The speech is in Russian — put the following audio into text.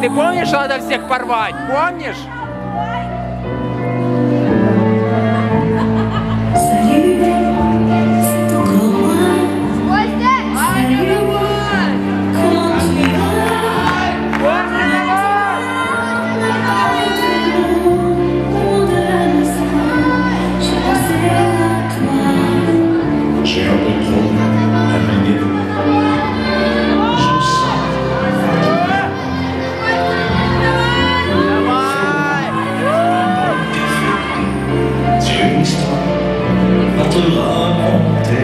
Ты помнишь, надо всех порвать? Помнишь? te raconter.